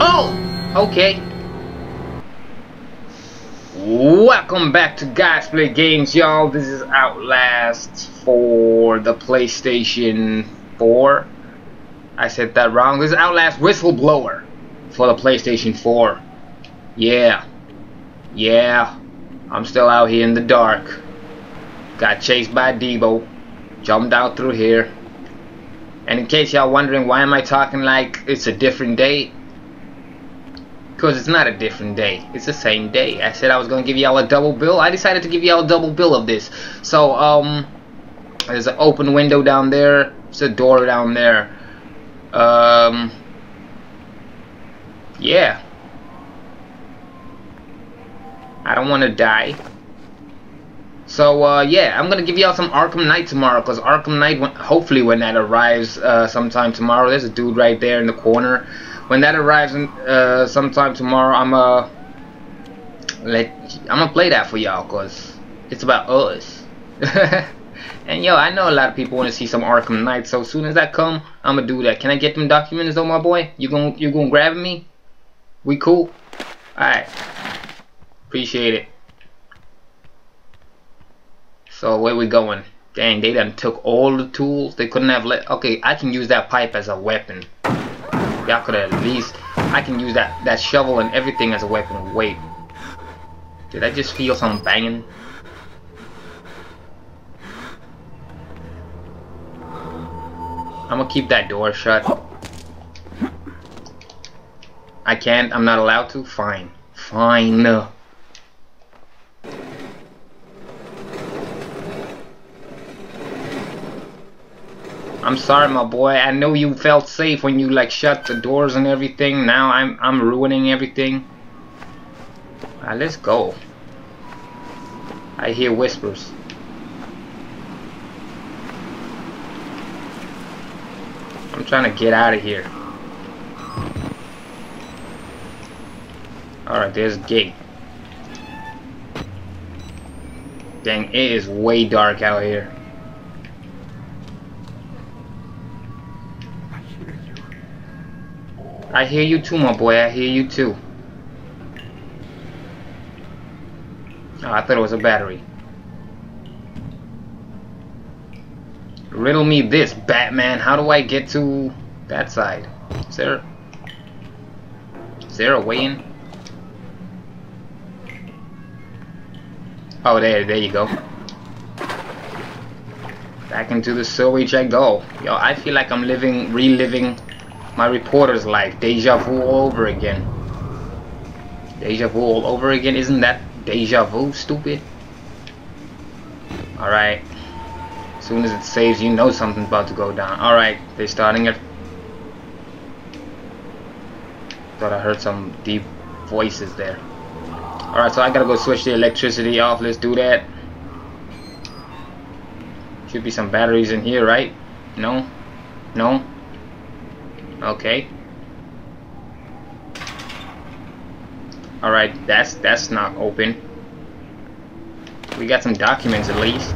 Oh! Okay. Welcome back to Guys Play Games, y'all. This is Outlast for the PlayStation 4. I said that wrong. This is Outlast Whistleblower for the PlayStation 4. Yeah. Yeah. I'm still out here in the dark. Got chased by Deebo. Jumped out through here. And in case y'all wondering why am I talking like it's a different day, because it's not a different day. It's the same day. I said I was going to give y'all a double bill. I decided to give y'all a double bill of this. So, um, there's an open window down there. There's a door down there. Um, yeah. I don't want to die. So, uh, yeah, I'm going to give y'all some Arkham Knight tomorrow. Because Arkham Knight, hopefully when that arrives uh, sometime tomorrow, there's a dude right there in the corner when that arrives in, uh, sometime tomorrow, I'm uh let I'm gonna play that for y'all cause it's about us. and yo, I know a lot of people want to see some Arkham Knight, so as soon as that come, I'm gonna do that. Can I get them documents though, my boy? You gonna you gonna grab me? We cool? All right. Appreciate it. So where we going? Dang, they done took all the tools. They couldn't have let. Okay, I can use that pipe as a weapon. Y'all could at least... I can use that, that shovel and everything as a weapon. Wait. Did I just feel some banging? I'm gonna keep that door shut. I can't. I'm not allowed to? Fine. Fine. I'm sorry, my boy. I know you felt safe when you like shut the doors and everything. Now I'm I'm ruining everything. Right, let's go. I hear whispers. I'm trying to get out of here. Alright, there's a gate. Dang, it is way dark out here. I hear you too, my boy. I hear you too. Oh, I thought it was a battery. Riddle me this, Batman. How do I get to that side? Is there... Is there a way in? Oh, there, there you go. Back into the sewage I go. Yo, I feel like I'm living, reliving my reporter's life. Deja vu all over again. Deja vu all over again? Isn't that deja vu, stupid? Alright. As soon as it saves, you know something's about to go down. Alright, they're starting it. Thought I heard some deep voices there. Alright, so I gotta go switch the electricity off. Let's do that. Should be some batteries in here, right? No? No? Okay. Alright, that's that's not open. We got some documents at least.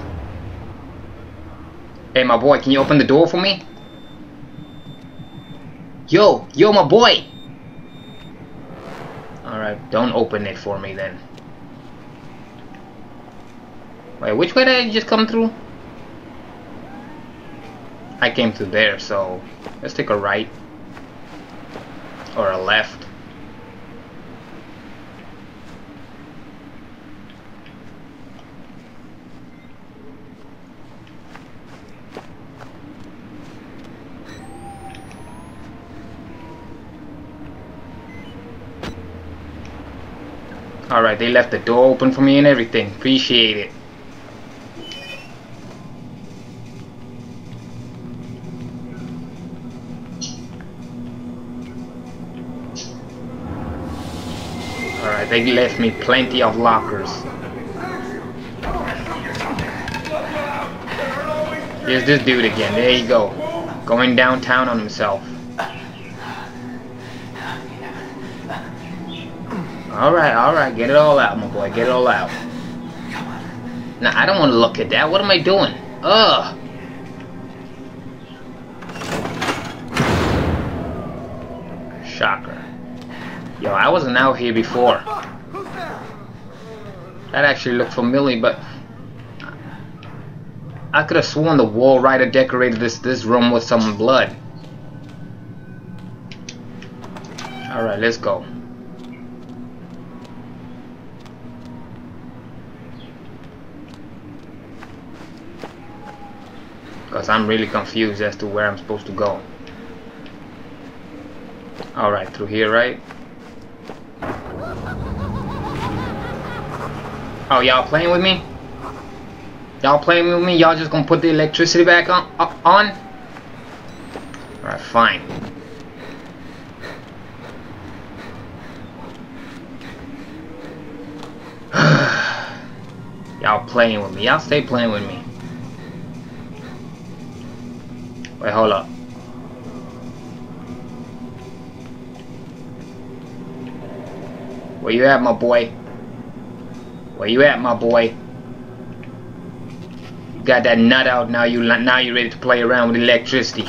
Hey my boy, can you open the door for me? Yo, yo my boy! Alright, don't open it for me then. Wait, which way did I just come through? I came through there, so let's take a right or a left. Alright, they left the door open for me and everything. Appreciate it. They left me plenty of lockers. Here's this dude again. There you go. Going downtown on himself. Alright, alright. Get it all out, my boy. Get it all out. Now, I don't want to look at that. What am I doing? Ugh. I wasn't out here before. That actually looked familiar, but I could have sworn the Walrider decorated this this room with some blood. Alright, let's go. Because I'm really confused as to where I'm supposed to go. Alright, through here, right? Oh, y'all playing with me? Y'all playing with me? Y'all just gonna put the electricity back on? Uh, on? Alright, fine. Y'all playing with me. Y'all stay playing with me. Wait, hold up. Where you at, my boy? Where you at, my boy? You got that nut out now. You now you ready to play around with electricity?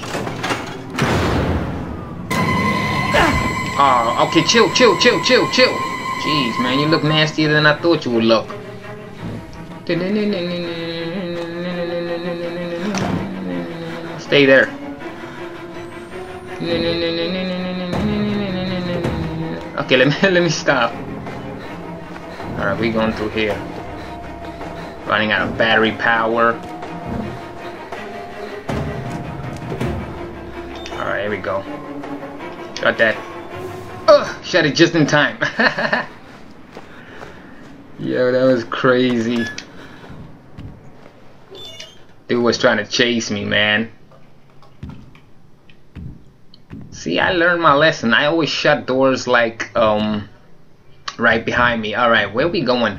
Oh, okay, chill, chill, chill, chill, chill. Jeez, man, you look nastier than I thought you would look. Stay there. Okay, let me let me stop. Alright, we going through here. Running out of battery power. Alright, here we go. Got that. Ugh, shut it just in time. Yo, that was crazy. Dude was trying to chase me, man. See, I learned my lesson. I always shut doors like, um, right behind me. Alright, where we going?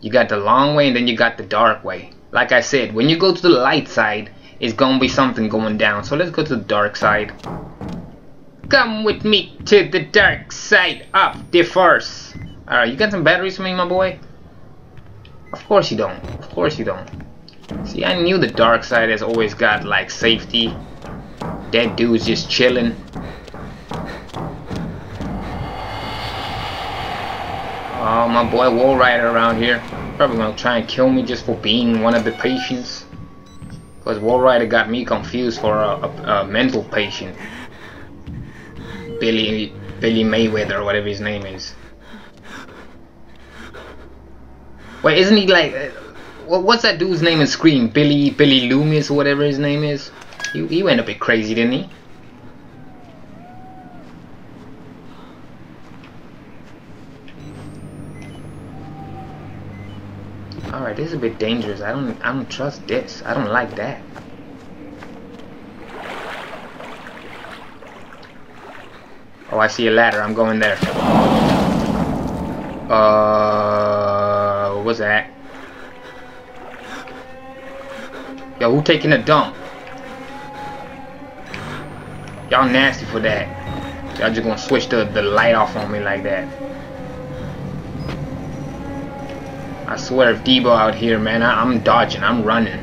You got the long way and then you got the dark way. Like I said, when you go to the light side, it's gonna be something going down. So let's go to the dark side. Come with me to the dark side of the force. Alright, you got some batteries for me, my boy? Of course you don't. Of course you don't. See, I knew the dark side has always got like safety. That dude's just chilling. Oh, my boy Walrider around here. Probably gonna try and kill me just for being one of the patients. Because Walrider got me confused for a, a, a mental patient. Billy Billy Mayweather or whatever his name is. Wait, isn't he like uh, what's that dude's name in Scream? Billy Billy Loomis or whatever his name is. He he went a bit crazy, didn't he? Alright, this is a bit dangerous. I don't I don't trust this. I don't like that. Oh, I see a ladder. I'm going there. Uh, what was that? Yo, who taking a dump? Y'all nasty for that. Y'all just gonna switch the, the light off on me like that. I swear if Deebo out here, man, I, I'm dodging. I'm running.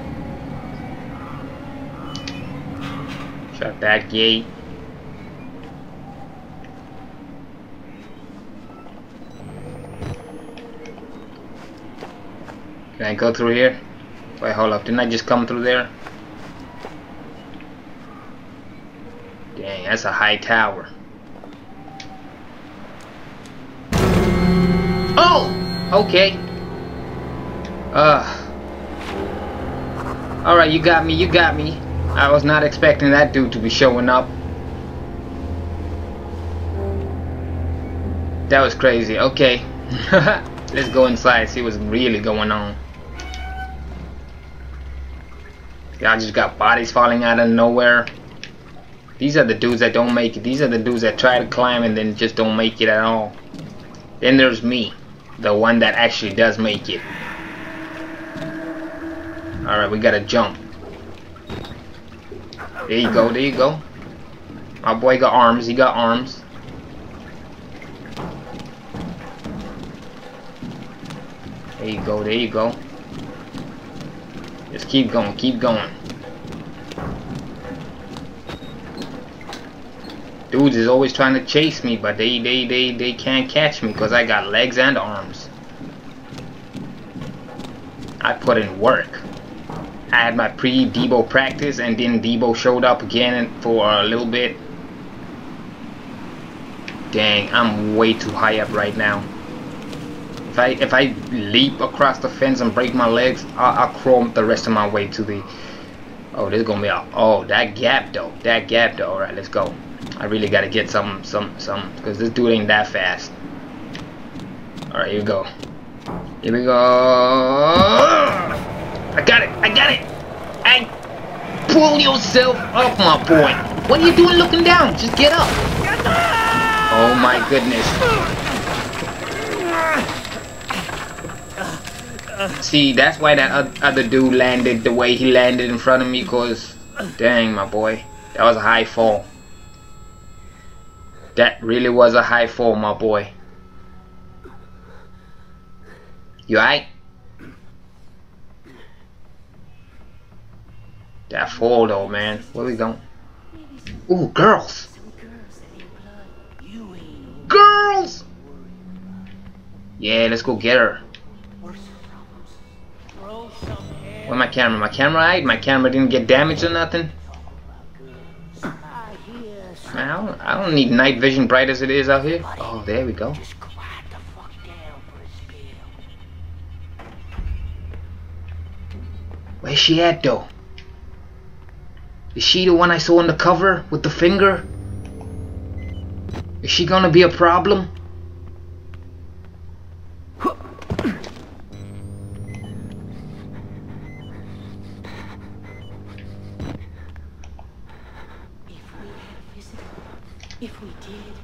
Shut that gate. Can I go through here? Wait, hold up. Didn't I just come through there? Dang, that's a high tower. Oh! Okay. Uh. Alright, you got me, you got me. I was not expecting that dude to be showing up. That was crazy. Okay. Let's go inside, see what's really going on. Y'all just got bodies falling out of nowhere. These are the dudes that don't make it. These are the dudes that try to climb and then just don't make it at all. Then there's me, the one that actually does make it. Alright, we gotta jump. There you go, there you go. My boy got arms, he got arms. There you go, there you go. Just keep going, keep going. Dudes is always trying to chase me, but they they they they can't catch me because I got legs and arms. I put in work. I had my pre-Deebo practice, and then Deebo showed up again for a little bit. Dang, I'm way too high up right now. If I if I leap across the fence and break my legs, I'll, I'll crawl the rest of my way to the. Oh, this is gonna be a. Oh, that gap though. That gap though. All right, let's go. I really gotta get some some some because this dude ain't that fast. All right, here we go. Here we go. I got it. I got it. Hey, pull yourself up, my boy. What are you doing looking down? Just get up. Oh my goodness. See, that's why that other dude landed the way he landed in front of me, cause, dang, my boy, that was a high fall. That really was a high fall, my boy. You alright? That fall though, man. Where we going? Ooh, girls! Girls! Yeah, let's go get her. Where my camera? My camera right? My camera didn't get damaged or nothing? Man, I don't, I don't need night vision bright as it is out here. Oh, there we go. Where's she at though? Is she the one I saw on the cover with the finger? Is she gonna be a problem? If we did,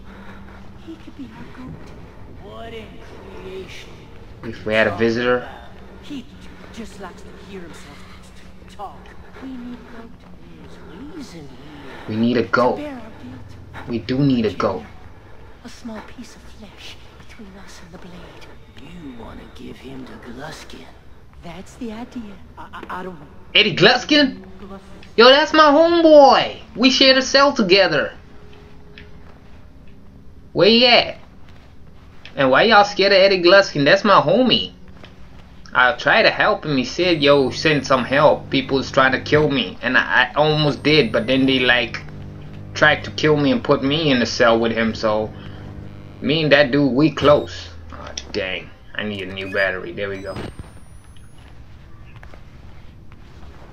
he could be our goat. What in creation? If we had a visitor? He just likes to hear himself talk. We need goat. There's. We need a goat. Bear our guilt. We do need a goat. A small piece of flesh between us and the blade. You want to give him to Gluskin? That's the idea. I, I, I don't. Eddie Gluskin? Yo, that's my homeboy. We shared a cell together. Where he at? And why y'all scared of Eddie Gluskin? That's my homie. I tried to help him. He said, yo, send some help. People's trying to kill me. And I, I almost did, but then they like tried to kill me and put me in the cell with him. So me and that dude, we close. Oh, dang. I need a new battery. There we go.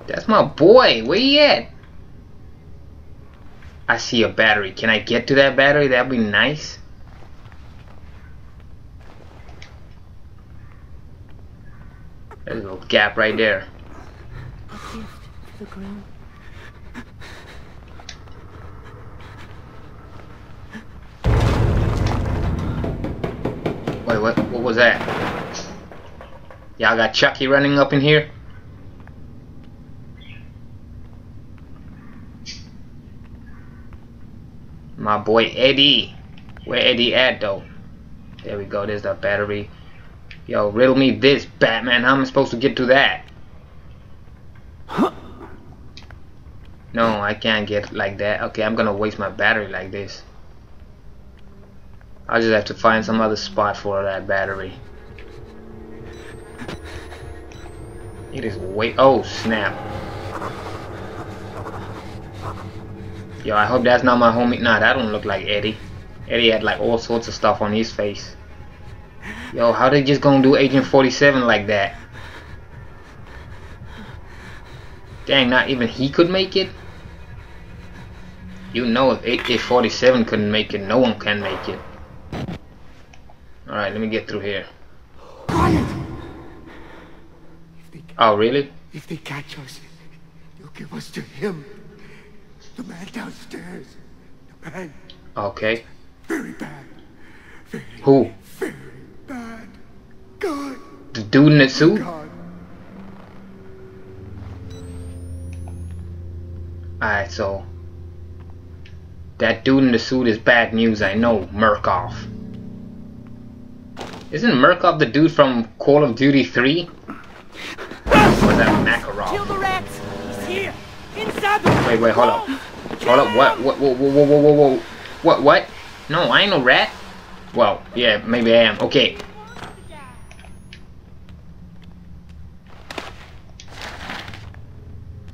That's my boy. Where he at? I see a battery. Can I get to that battery? That'd be nice. There's a little gap right there. A gift for the. Wait, what? What was that? Y'all got Chucky running up in here? My boy Eddie. Where Eddie at though? There we go. There's the battery. Yo, riddle me this, Batman. How am I supposed to get to that? No, I can't get like that. Okay, I'm gonna waste my battery like this. I'll just have to find some other spot for that battery. It is way. Oh snap! Yo, I hope that's not my homie. Nah, that don't look like Eddie. Eddie had like all sorts of stuff on his face. Yo, how they just gonna do Agent 47 like that? Dang, not even he could make it? You know if AK 47 couldn't make it, no one can make it. Alright, let me get through here. Quiet! If they, Oh, really? if they catch us, you'll give us to him. The man downstairs. The man, Okay. very bad. Very, Who? very. God, The dude in the suit? Alright, so. That dude in the suit is bad news, I know. Murkoff. Isn't Murkoff the dude from Call of Duty 3? Or is that Kill the rats! He's here! Inside the Wait, wait, hold up. Hold up, what? What? Whoa, whoa, whoa, whoa, whoa, whoa. What, what? No, I ain't no rat. Well, yeah, maybe I am. Okay.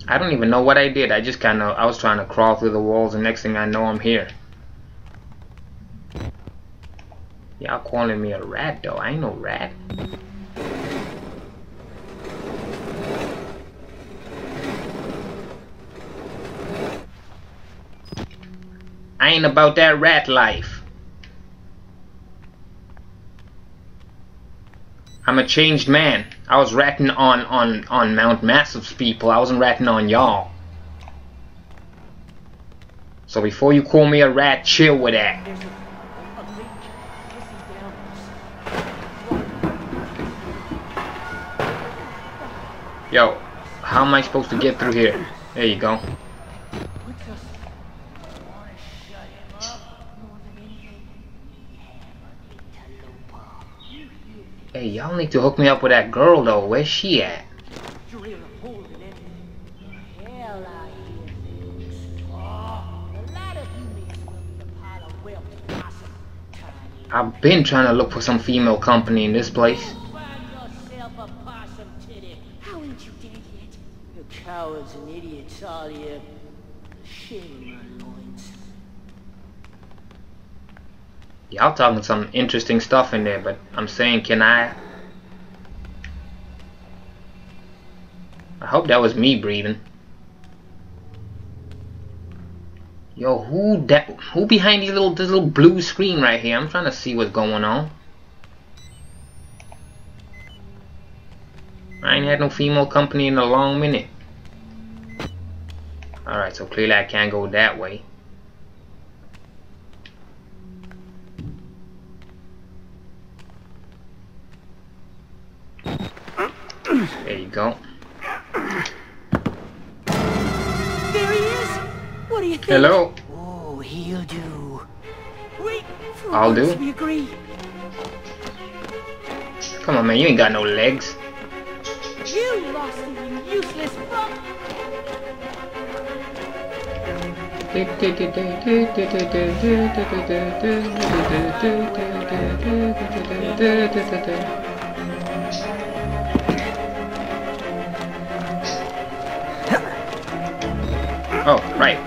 I don't even know what I did. I just kind of, I was trying to crawl through the walls and next thing I know I'm here. Y'all calling me a rat though. I ain't no rat. I ain't about that rat life. I'm a changed man. I was ratting on, on, on Mount Massive's people. I wasn't ratting on y'all. So before you call me a rat, chill with that. Yo, how am I supposed to get through here? There you go. What's us? Wanna shut him up more than anything? We have an interloper. You, you Hey, y'all need to hook me up with that girl though. Where's she at? drill a hole in it. Hell, I hear things. The lot of you makes me a pile of wealth possum. Tiny. I've been trying to look for some female company in this place. Find yourself a possum titty. How ain't you dead yet? You cowards and idiots, all you. Shame my loins. Y'all talking some interesting stuff in there, but I'm saying, can I? I hope that was me breathing. Yo, who that? Who behind these little this little blue screen right here? I'm trying to see what's going on. I ain't had no female company in a long minute. Alright, so clearly I can't go that way. There you go. What do you think? Hello. Oh, he'll do. Wait, for I'll do. we agree. Come on, man. You ain't got no legs. You lost you useless fuck! Oh, right.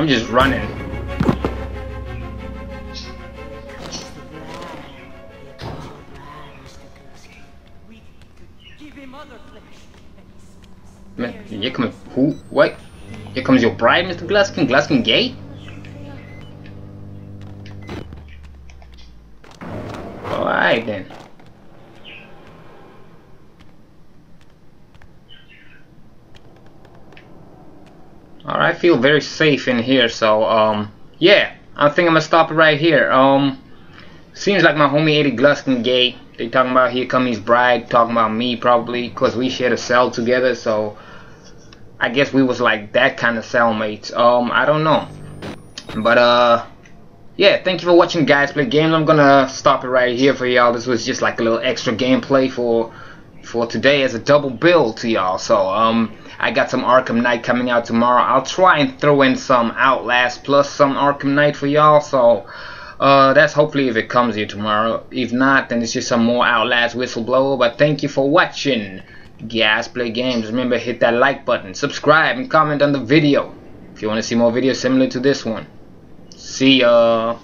I'm just running. We could give him. Man, Here comes who? What? Here comes your bride, Mr. Gluskin. Gluskin gay? Alright then. Alright, I feel very safe in here, so um yeah, I think I'm gonna stop right here. Um seems like my homie Eddie Gluskin gay. They talking about here come his bride, talking about me probably, cause we shared a cell together, so I guess we was like that kind of cellmates. Um, I don't know. But uh yeah, thank you for watching guys play games. I'm gonna stop it right here for y'all. This was just like a little extra gameplay for for today as a double build to y'all. So um I got some Arkham Knight coming out tomorrow. I'll try and throw in some Outlast plus some Arkham Knight for y'all. So uh, that's hopefully if it comes here tomorrow. If not, then it's just some more Outlast Whistleblower. But thank you for watching. Guys Play Games. Remember, hit that like button, subscribe, and comment on the video if you want to see more videos similar to this one. See ya.